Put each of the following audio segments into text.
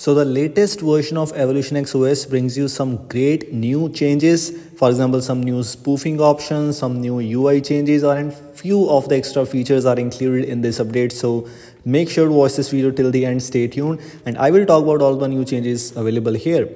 So the latest version of Evolution X OS brings you some great new changes. For example, some new spoofing options, some new UI changes, or and few of the extra features are included in this update. So make sure to watch this video till the end. Stay tuned, and I will talk about all the new changes available here.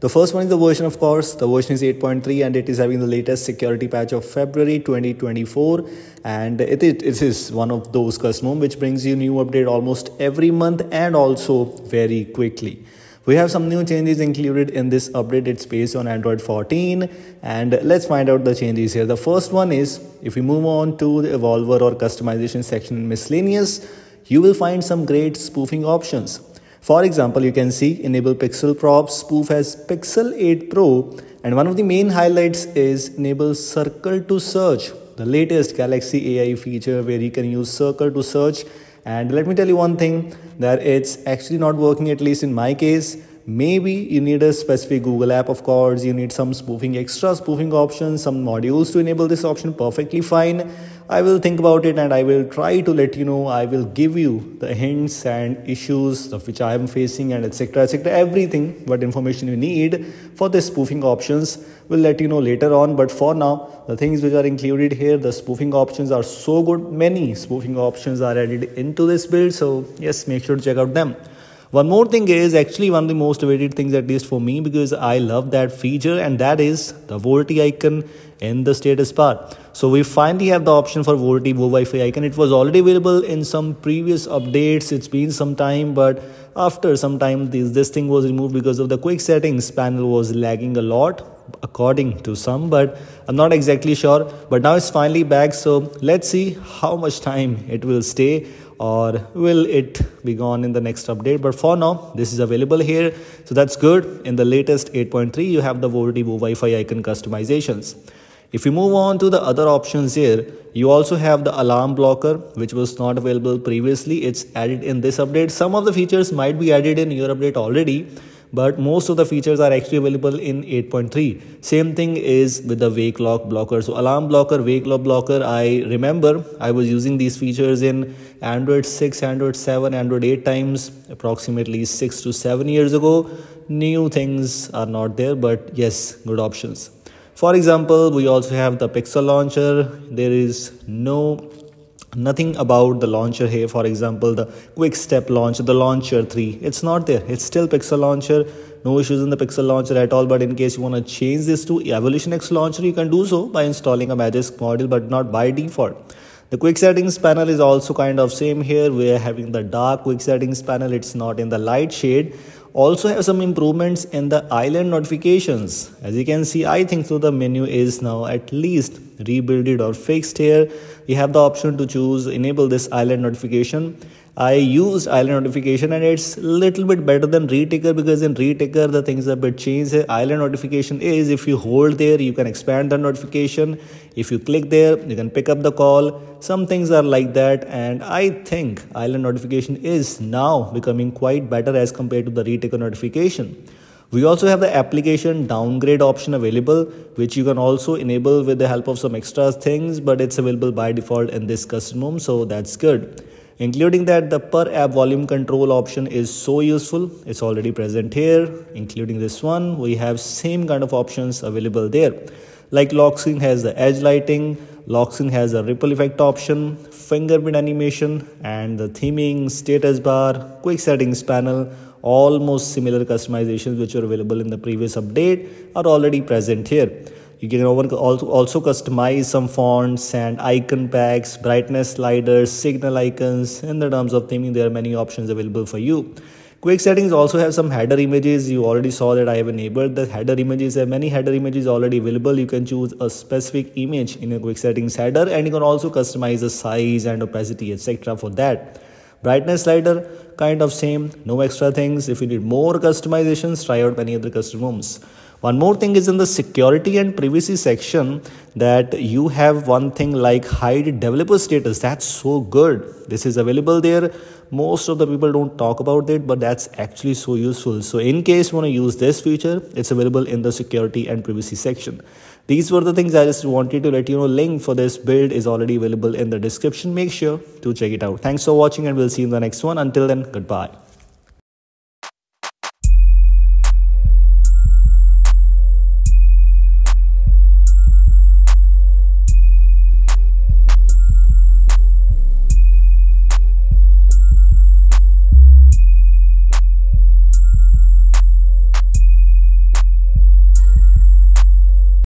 The first one is the version, of course. The version is 8.3 and it is having the latest security patch of February 2024. And it, it, it is one of those custom which brings you new update almost every month and also very quickly. We have some new changes included in this update. It's based on Android 14. And let's find out the changes here. The first one is if we move on to the Evolver or customization section in miscellaneous, you will find some great spoofing options. For example, you can see enable pixel props spoof as Pixel 8 Pro and one of the main highlights is enable circle to search, the latest Galaxy AI feature where you can use circle to search and let me tell you one thing that it's actually not working at least in my case. Maybe you need a specific google app of course. You need some spoofing extra spoofing options some modules to enable this option perfectly fine i will think about it and i will try to let you know i will give you the hints and issues of which i am facing and etc etc everything what information you need for the spoofing options will let you know later on. But for now the things which are included here the spoofing options are so good. Many spoofing options are added into this build. So yes make sure to check out them one more thing is actually one of the most awaited things, at least for me, because I love that feature, and that is the VoLTE icon in the status bar. So we finally have the option for VoLTE Vo Wi-Fi icon. It was already available in some previous updates. It's been some time, but after some time, this, this thing was removed because of the quick settings panel was lagging a lot according to some but i'm not exactly sure but now it's finally back so let's see how much time it will stay or will it be gone in the next update? But for now this is available here. So that's good. In the latest 8.3 you have the VoLTE Wi-Fi icon customizations. If you move on to the other options here you also have the alarm blocker which was not available previously. It's added in this update. Some of the features might be added in your update already but most of the features are actually available in 8.3 same thing is with the wake lock blocker. So alarm blocker wake lock blocker i remember i was using these features in android 6 android 7 android 8 times approximately 6 to 7 years ago. New things are not there but yes good options. For example we also have the pixel launcher. There is no nothing about the launcher here for example the quick step launch the launcher 3 it's not there. It's still pixel launcher. No issues in the pixel launcher at all. But in case you want to change this to evolution x launcher you can do so by installing a magisk module but not by default. The quick settings panel is also kind of same here. We're having the dark quick settings panel. It's not in the light shade. Also have some improvements in the island notifications. As you can see i think so the menu is now at least rebuilded or fixed here you have the option to choose enable this island notification I used island notification and it's a little bit better than reTicker because in reTicker the things are bit changed. Island notification is if you hold there you can expand the notification. If you click there you can pick up the call. Some things are like that and I think island notification is now becoming quite better as compared to the reTicker notification. We also have the application downgrade option available, which you can also enable with the help of some extra things, but it's available by default in this custom ROM, so that's good. Including that the per app volume control option is so useful. It's already present here. Including this one we have same kind of options available there. Like lock screen has the edge lighting lock screen has a ripple effect option fingerprint animation and the theming status bar quick settings panel almost similar customizations which are available in the previous update are already present here you can also also customize some fonts and icon packs, brightness sliders, signal icons. In the terms of theming, there are many options available for you. Quick settings also have some header images. You already saw that I have enabled the header images. There are many header images already available. You can choose a specific image in a quick settings header and you can also customize the size and opacity etc. for that. Brightness slider kind of same, no extra things. If you need more customizations, try out many other custom ROMs. One more thing is in the security and privacy section that you have one thing like hide developer status. That's so good. This is available there. Most of the people don't talk about it, but that's actually so useful. So in case you want to use this feature, it's available in the security and privacy section. These were the things I just wanted to let you know. Link for this build is already available in the description. Make sure to check it out. Thanks for watching and we'll see you in the next one. Until then, goodbye.